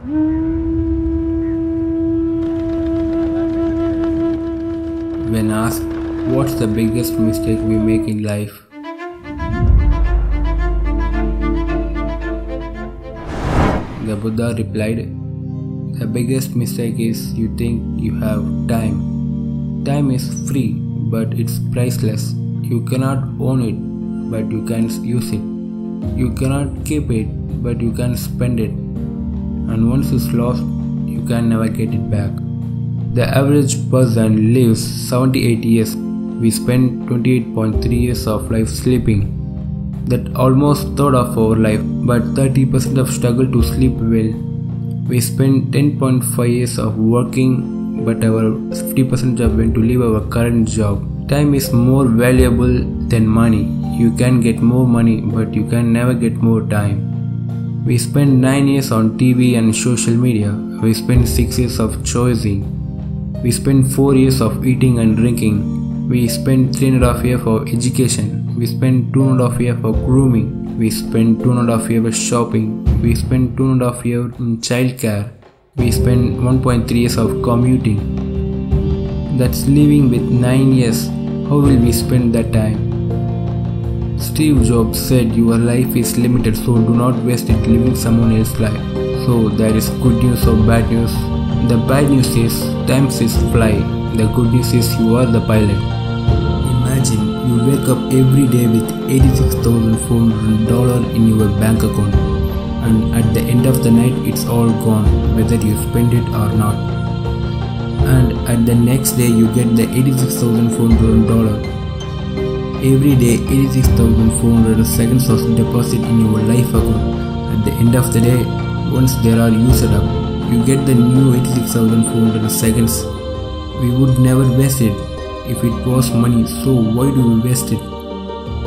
When asked what's the biggest mistake we make in life, the Buddha replied, The biggest mistake is you think you have time. Time is free, but it's priceless. You cannot own it, but you can use it. You cannot keep it, but you can spend it. And once it's lost, you can never get it back. The average person lives 78 years. We spend 28.3 years of life sleeping. That almost third of our life, but 30% of struggle to sleep well. We spend 10.5 years of working, but our 50% of when to leave our current job. Time is more valuable than money. You can get more money, but you can never get more time. We spend 9 years on TV and social media. We spend 6 years of choosing. We spend 4 years of eating and drinking. We spend 3 and a half years for education. We spend 2 and a half years for grooming. We spend 2 and a half years shopping. We spend 2 and a half years in childcare. We spend 1.3 years of commuting. That's living with 9 years. How will we spend that time? Steve Jobs said your life is limited so do not waste it living someone else's life. So there is good news or bad news. The bad news is time is fly. The good news is you are the pilot. Imagine you wake up every day with $86,400 in your bank account and at the end of the night it's all gone whether you spend it or not. And at the next day you get the $86,400 Every day 86,400 seconds of deposit in your life account. At the end of the day, once they are used up, you get the new 86,400 seconds. We would never waste it if it was money, so why do we waste it?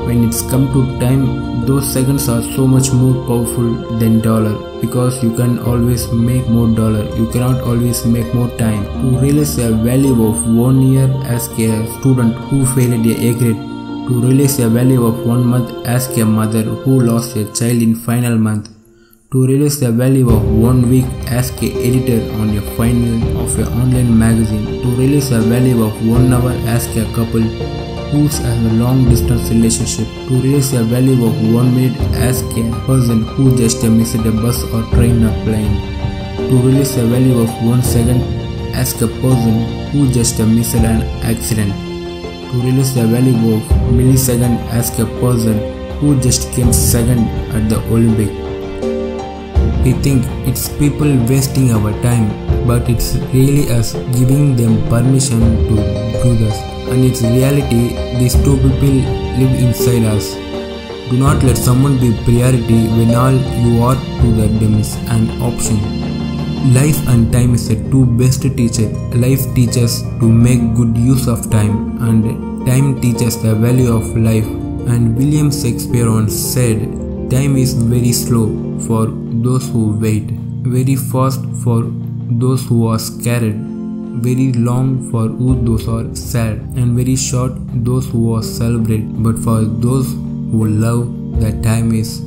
When it's come to time, those seconds are so much more powerful than dollar because you can always make more dollar. You cannot always make more time. To realize the value of one year as a student who failed a A grade to realize the value of one month, ask a mother who lost a child in final month. To realize the value of one week, ask a editor on a final of an online magazine. To realize the value of one hour, ask a couple who has a long distance relationship. To realize the value of one minute, ask a person who just missed a bus or train or plane. To realize the value of one second, ask a person who just missed an accident to realize the value of millisecond ask a person who just came second at the Olympic. We think it's people wasting our time, but it's really us giving them permission to do this. And it's reality, these two people live inside us. Do not let someone be priority when all you are to the them is an option. Life and time is the two best teacher. Life teaches to make good use of time and time teaches the value of life. And William Shakespeare once said, time is very slow for those who wait, very fast for those who are scared, very long for who those are sad, and very short those who are celebrate. But for those who love, the time is